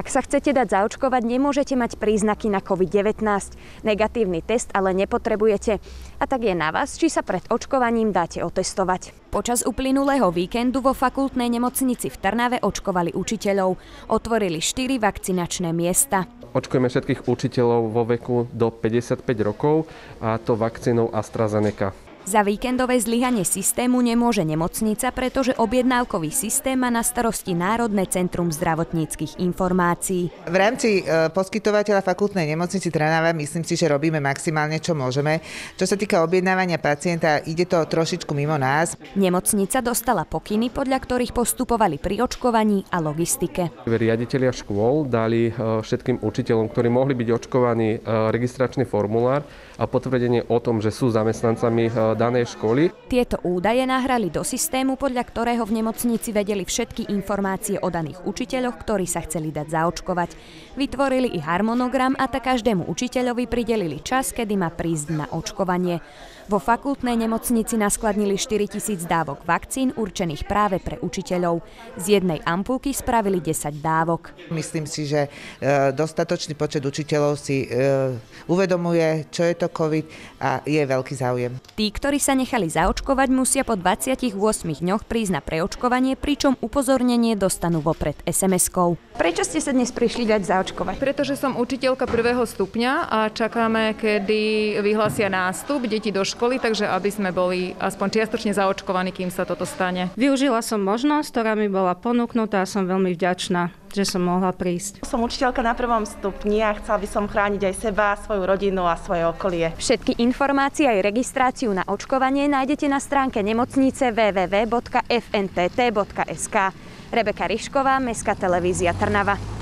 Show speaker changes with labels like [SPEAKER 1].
[SPEAKER 1] Ak sa chcete dať zaočkovať, nemôžete mať príznaky na COVID-19. Negatívny test ale nepotrebujete. A tak je na vás, či sa pred očkovaním dáte otestovať. Počas uplynulého víkendu vo fakultnej nemocnici v Trnave očkovali učiteľov. Otvorili 4 vakcinačné miesta.
[SPEAKER 2] Očkujeme všetkých učiteľov vo veku do 55 rokov a to vakcínou AstraZeneca.
[SPEAKER 1] Za víkendové zlyhanie systému nemôže nemocnica, pretože objednávkový systém má na starosti Národné centrum zdravotníckých informácií.
[SPEAKER 3] V rámci e, poskytovateľa fakultnej nemocnici Trnava myslím si, že robíme maximálne, čo môžeme. Čo sa týka objednávania pacienta, ide to trošičku mimo nás.
[SPEAKER 1] Nemocnica dostala pokyny, podľa ktorých postupovali pri očkovaní a logistike.
[SPEAKER 2] Riaditeľia škôl dali e, všetkým učiteľom, ktorí mohli byť očkovaní, e, registračný formulár a potvrdenie o tom, že sú zamestnancami danej školy.
[SPEAKER 1] Tieto údaje nahrali do systému, podľa ktorého v nemocnici vedeli všetky informácie o daných učiteľoch, ktorí sa chceli dať zaočkovať. Vytvorili i harmonogram a tak každému učiteľovi pridelili čas, kedy má prísť na očkovanie. Vo fakultnej nemocnici naskladnili 4000 dávok vakcín určených práve pre učiteľov. Z jednej ampulky spravili 10 dávok.
[SPEAKER 3] Myslím si, že e, dostatočný počet učiteľov si e, uvedomuje, čo je to COVID a je veľký záujem.
[SPEAKER 1] Tí, ktorí sa nechali zaočkovať, musia po 28 dňoch prísť na preočkovanie, pričom upozornenie dostanú vopred SMS-kou. Prečo ste sa dnes prišli dať zaočkovať?
[SPEAKER 4] Pretože som učiteľka prvého stupňa a čakáme, kedy vyhlásia nástup deti do školy školy, takže aby sme boli aspoň čiastočne zaočkovaní, kým sa toto stane.
[SPEAKER 5] Využila som možnosť, ktorá mi bola ponúknutá a som veľmi vďačná že som mohla prísť.
[SPEAKER 6] Som učiteľka na prvom stupni a chcela by som chrániť aj seba, svoju rodinu a svoje okolie.
[SPEAKER 1] Všetky informácie aj registráciu na očkovanie nájdete na stránke nemocnice www.fntt.sk. Rebeka Rišková, Mestská televízia Trnava.